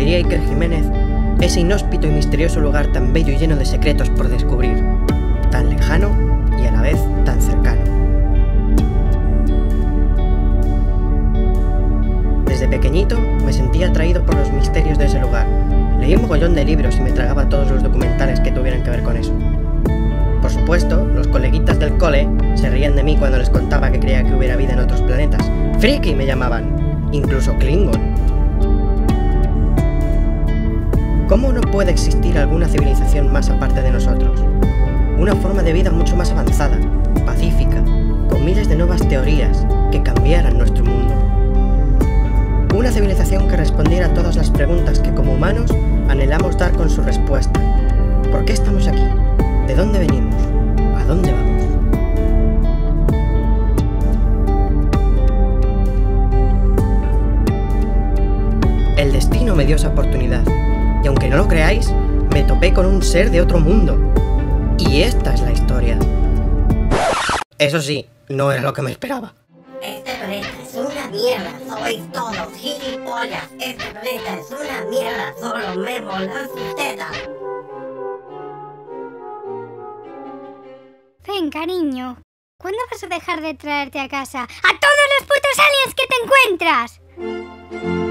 diría Iker Jiménez, ese inhóspito y misterioso lugar tan bello y lleno de secretos por descubrir, tan lejano y a la vez tan cercano. Desde pequeñito me sentía atraído por los misterios de ese lugar. Leí un mogollón de libros y me tragaba todos los documentales que tuvieran que ver con eso. Por supuesto, los coleguitas del cole se reían de mí cuando les contaba que creía que hubiera vida en otros planetas. Friki me llamaban, incluso Klingon. ¿Cómo no puede existir alguna civilización más aparte de nosotros? Una forma de vida mucho más avanzada, pacífica, con miles de nuevas teorías que cambiaran nuestro mundo. Una civilización que respondiera a todas las preguntas que como humanos anhelamos dar con su respuesta. ¿Por qué estamos aquí? ¿De dónde venimos? Me dio esa oportunidad y aunque no lo creáis, me topé con un ser de otro mundo. Y esta es la historia. Eso sí, no era lo que me esperaba. Este planeta es una mierda, sois todos gilipollas. Este planeta es una mierda, solo me molan sus tetas. Ven, cariño. ¿Cuándo vas a dejar de traerte a casa a todos los putos aliens que te encuentras?